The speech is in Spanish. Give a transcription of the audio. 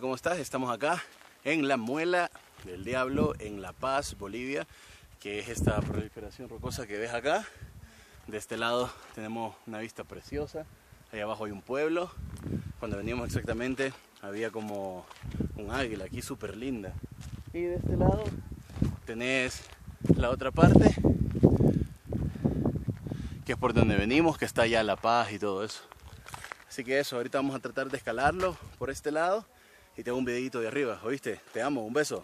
¿cómo estás? Estamos acá en la Muela del Diablo, en La Paz, Bolivia, que es esta proliferación rocosa que ves acá. De este lado tenemos una vista preciosa, ahí abajo hay un pueblo. Cuando veníamos exactamente había como un águila aquí súper linda. Y de este lado tenés la otra parte, que es por donde venimos, que está ya La Paz y todo eso. Así que eso, ahorita vamos a tratar de escalarlo por este lado y te hago un videito de arriba, ¿oíste? Te amo, un beso.